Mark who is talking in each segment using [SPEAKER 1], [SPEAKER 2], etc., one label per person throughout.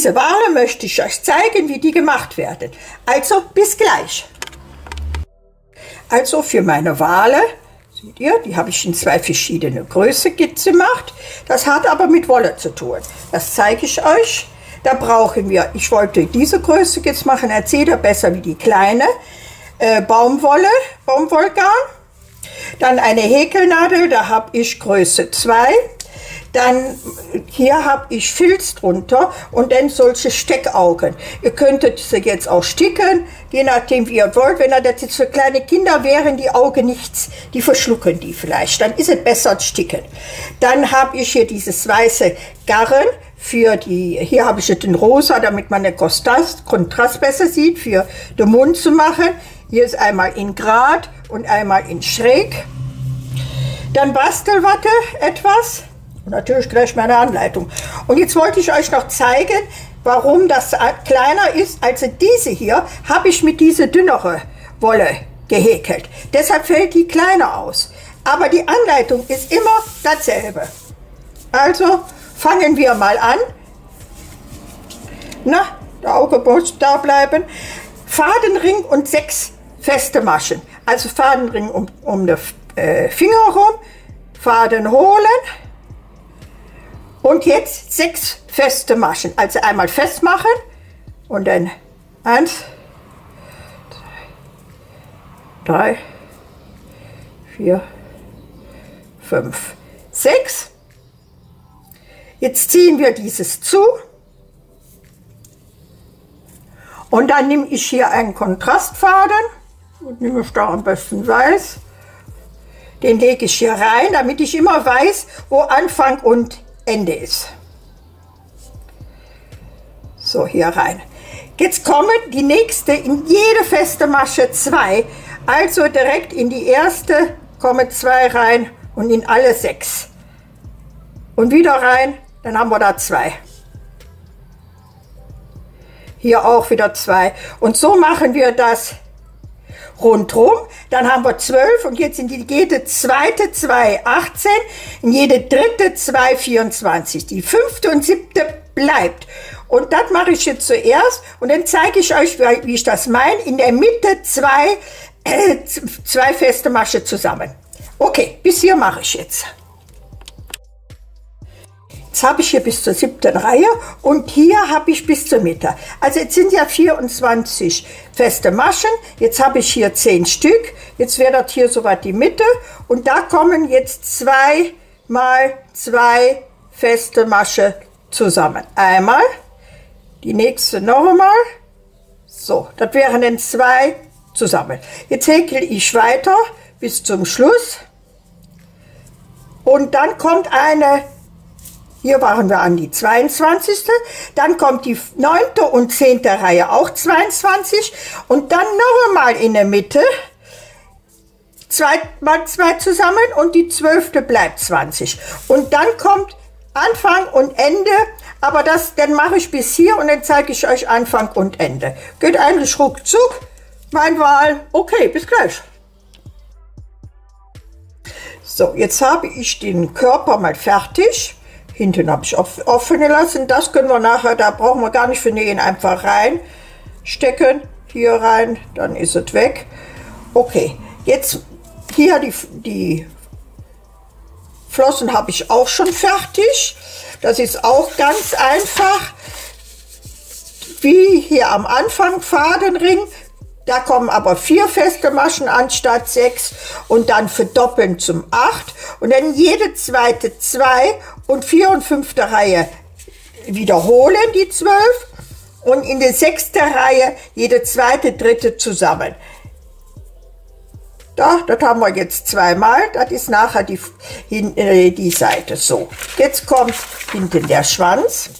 [SPEAKER 1] diese Wale möchte ich euch zeigen, wie die gemacht werden. Also bis gleich. Also für meine Wale, seht ihr, die habe ich in zwei verschiedene Größe gemacht. Das hat aber mit Wolle zu tun. Das zeige ich euch. Da brauchen wir, ich wollte diese Größe jetzt machen, erzählt ihr besser wie die kleine, äh, Baumwolle, Baumwollgarn. Dann eine Häkelnadel, da habe ich Größe 2. Dann hier habe ich Filz drunter und dann solche Steckaugen. Ihr könntet sie jetzt auch sticken, je nachdem wie ihr wollt. Wenn das jetzt für kleine Kinder wären, die Augen nichts, die verschlucken die vielleicht. Dann ist es besser sticken. Dann habe ich hier dieses weiße Garn für die, hier habe ich jetzt den rosa, damit man den Kontrast, Kontrast besser sieht, für den Mund zu machen. Hier ist einmal in Grad und einmal in Schräg. Dann Bastelwatte etwas natürlich gleich meine Anleitung. Und jetzt wollte ich euch noch zeigen, warum das kleiner ist. Also diese hier habe ich mit dieser dünnere Wolle gehäkelt. Deshalb fällt die kleiner aus. Aber die Anleitung ist immer dasselbe. Also fangen wir mal an. Na, der Auge muss da bleiben. Fadenring und sechs feste Maschen. Also Fadenring um, um den äh, Finger herum, Faden holen, und jetzt sechs feste Maschen. Also einmal festmachen und dann eins, drei, vier, fünf, sechs. Jetzt ziehen wir dieses zu. Und dann nehme ich hier einen Kontrastfaden und nehme ich da am besten weiß. Den lege ich hier rein, damit ich immer weiß, wo Anfang und Ende ist. So, hier rein. Jetzt kommen die nächste in jede feste Masche zwei. Also direkt in die erste kommen zwei rein und in alle sechs. Und wieder rein, dann haben wir da zwei. Hier auch wieder zwei. Und so machen wir das rundrum. Dann haben wir 12 und jetzt sind jede zweite 2 18, in jede dritte 2 24. Die fünfte und siebte bleibt. Und das mache ich jetzt zuerst und dann zeige ich euch, wie ich das meine. In der Mitte zwei, äh, zwei feste Masche zusammen. Okay, bis hier mache ich jetzt. Jetzt habe ich hier bis zur siebten Reihe und hier habe ich bis zur Mitte. Also jetzt sind ja 24 feste Maschen. Jetzt habe ich hier 10 Stück. Jetzt wäre das hier soweit die Mitte. Und da kommen jetzt zwei mal zwei feste Masche zusammen. Einmal, die nächste noch einmal. So, das wären dann zwei zusammen. Jetzt häkel ich weiter bis zum Schluss. Und dann kommt eine hier waren wir an die 22. Dann kommt die 9. und 10. Reihe auch 22. Und dann noch einmal in der Mitte. Zwei mal zwei zusammen und die 12. bleibt 20. Und dann kommt Anfang und Ende. Aber das, dann mache ich bis hier und dann zeige ich euch Anfang und Ende. Geht eigentlich ruckzuck. Mein Wahl. Okay, bis gleich. So, jetzt habe ich den Körper mal fertig. Hinten habe ich offen gelassen. Das können wir nachher, da brauchen wir gar nicht für nähen, einfach rein stecken. Hier rein, dann ist es weg. Okay, jetzt hier die, die Flossen habe ich auch schon fertig. Das ist auch ganz einfach. Wie hier am Anfang Fadenring da kommen aber vier feste Maschen anstatt sechs und dann verdoppeln zum acht und dann jede zweite zwei und vier und fünfte Reihe wiederholen die zwölf und in der sechsten Reihe jede zweite, dritte zusammen. Da, das haben wir jetzt zweimal, das ist nachher die, äh, die Seite so. Jetzt kommt hinten der Schwanz.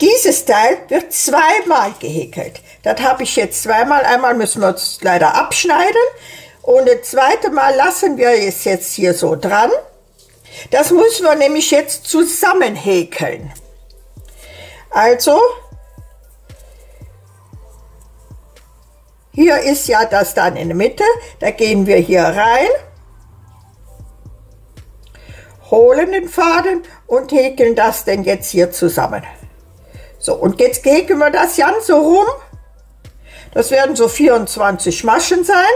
[SPEAKER 1] Dieses Teil wird zweimal gehäkelt. Das habe ich jetzt zweimal. Einmal müssen wir es leider abschneiden. Und das zweite Mal lassen wir es jetzt hier so dran. Das müssen wir nämlich jetzt zusammen häkeln. Also, hier ist ja das dann in der Mitte. Da gehen wir hier rein, holen den Faden und häkeln das denn jetzt hier zusammen. So, und jetzt häkeln wir das ganz so rum. Das werden so 24 Maschen sein.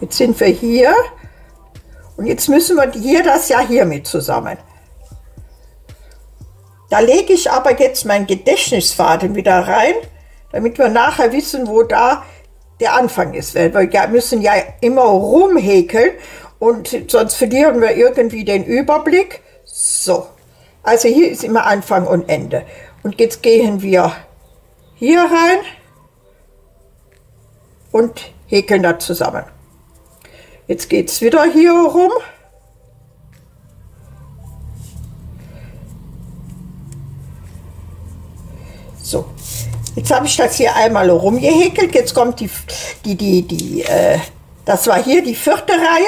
[SPEAKER 1] Jetzt sind wir hier und jetzt müssen wir hier das ja hier mit zusammen. Da lege ich aber jetzt meinen Gedächtnisfaden wieder rein, damit wir nachher wissen, wo da der Anfang ist. Weil wir müssen ja immer rumhäkeln und sonst verlieren wir irgendwie den Überblick. So, also hier ist immer Anfang und Ende. Und jetzt gehen wir hier rein und häkeln das zusammen. Jetzt geht es wieder hier rum. So, jetzt habe ich das hier einmal rumgehäkelt. Jetzt kommt die, die, die, die, äh, das war hier die vierte Reihe,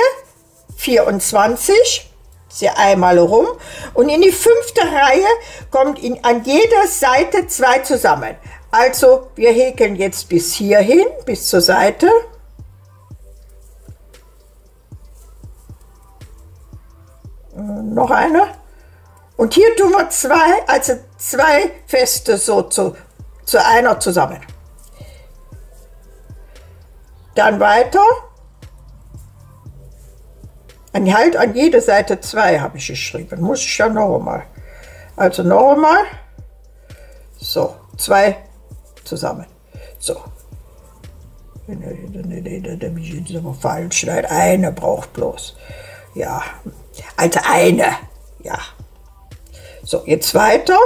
[SPEAKER 1] 24. Hier einmal rum. Und in die fünfte Reihe kommt in, an jeder Seite zwei zusammen. Also wir häkeln jetzt bis hierhin, bis zur Seite. noch eine. Und hier tun wir zwei, also zwei Feste so zu, zu einer zusammen. Dann weiter. An, halt an jede Seite zwei habe ich geschrieben. Muss ich ja noch einmal. Also noch einmal. So, zwei zusammen. So. Da bin ich jetzt aber falsch. Eine braucht bloß. Ja, also eine. Ja. So, jetzt weiter.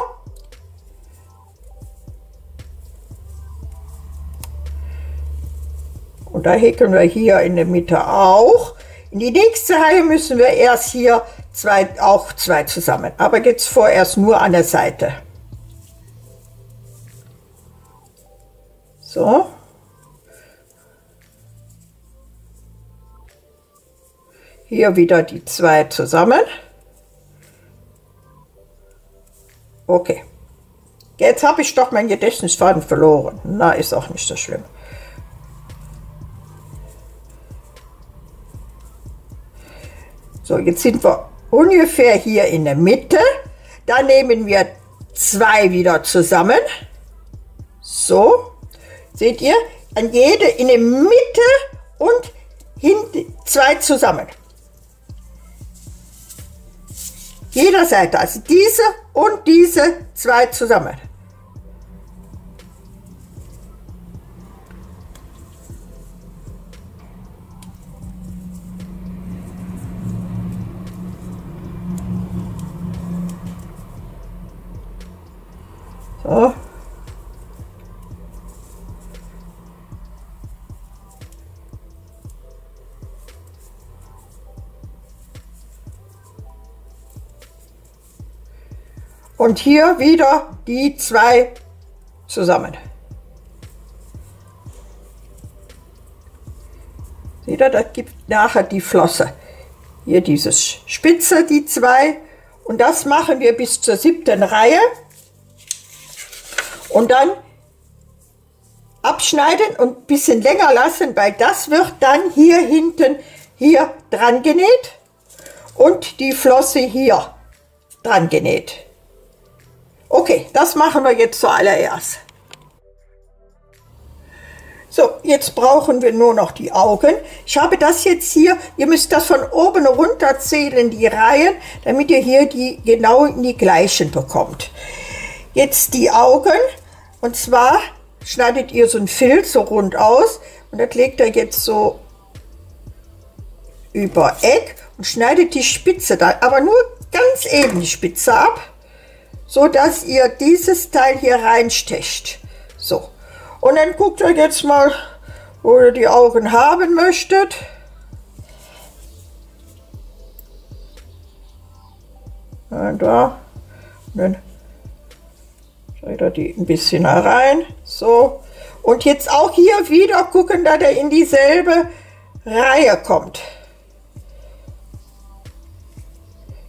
[SPEAKER 1] Und da häkeln wir hier in der Mitte auch. In die nächste Reihe müssen wir erst hier zwei, auch zwei zusammen. Aber jetzt vorerst nur an der Seite. So. Hier wieder die zwei zusammen. Okay. Jetzt habe ich doch mein Gedächtnisfaden verloren. Na, ist auch nicht so schlimm. So, jetzt sind wir ungefähr hier in der Mitte. Da nehmen wir zwei wieder zusammen. So, seht ihr? An jede in der Mitte und hinten zwei zusammen. Jeder Seite, also diese und diese zwei zusammen. So. Und hier wieder die zwei zusammen. Seht ihr, das gibt nachher die Flosse. Hier dieses Spitze, die zwei. Und das machen wir bis zur siebten Reihe. Und dann abschneiden und ein bisschen länger lassen, weil das wird dann hier hinten hier dran genäht und die Flosse hier dran genäht. Okay, das machen wir jetzt zuallererst. So, jetzt brauchen wir nur noch die Augen. Ich habe das jetzt hier, ihr müsst das von oben runter zählen, die Reihen, damit ihr hier die genau in die gleichen bekommt. Jetzt die Augen, und zwar schneidet ihr so ein Filz so rund aus und das legt ihr jetzt so über Eck und schneidet die Spitze da, aber nur ganz eben die Spitze ab so dass ihr dieses Teil hier reinstecht. So. Und dann guckt euch jetzt mal, wo ihr die Augen haben möchtet. Ja, da. Und dann Er die ein bisschen herein. So. Und jetzt auch hier wieder gucken, dass er in dieselbe Reihe kommt.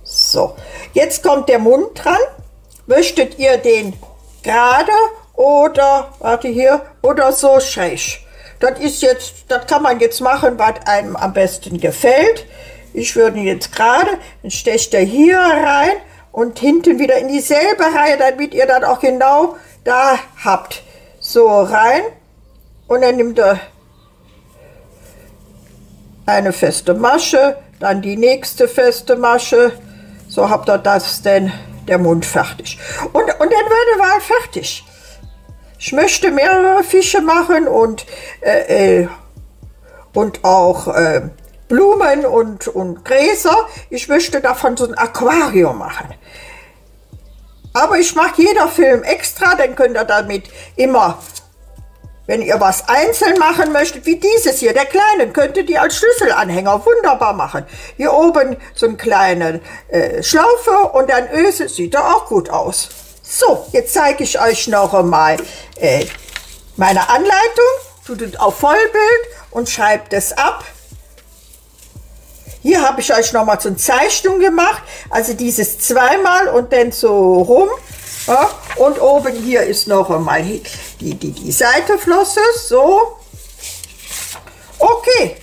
[SPEAKER 1] So, jetzt kommt der Mund dran. Möchtet ihr den gerade oder, warte hier, oder so schräg? Das ist jetzt, das kann man jetzt machen, was einem am besten gefällt. Ich würde jetzt gerade, dann stecht er hier rein und hinten wieder in dieselbe Reihe, damit ihr das auch genau da habt. So rein und dann nimmt er eine feste Masche, dann die nächste feste Masche. So habt ihr das denn der Mund fertig. Und, und dann wäre Wahl fertig. Ich möchte mehrere Fische machen und, äh, äh, und auch äh, Blumen und, und Gräser. Ich möchte davon so ein Aquarium machen. Aber ich mache jeder Film extra, dann könnt ihr damit immer wenn ihr was einzeln machen möchtet, wie dieses hier, der kleinen, könntet ihr als Schlüsselanhänger wunderbar machen. Hier oben so einen kleinen äh, Schlaufe und ein Öse, sieht da auch gut aus. So, jetzt zeige ich euch noch einmal äh, meine Anleitung. Tut es auf Vollbild und schreibt es ab. Hier habe ich euch nochmal so eine Zeichnung gemacht, also dieses zweimal und dann so rum. Ja, und oben hier ist noch einmal die, die, die Seiteflosse, so. Okay.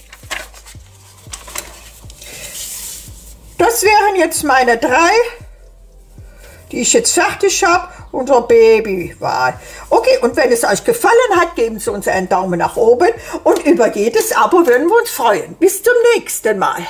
[SPEAKER 1] Das wären jetzt meine drei, die ich jetzt fertig habe. Unser Babywahl. Okay, und wenn es euch gefallen hat, geben Sie uns einen Daumen nach oben und über jedes Abo würden wir uns freuen. Bis zum nächsten Mal.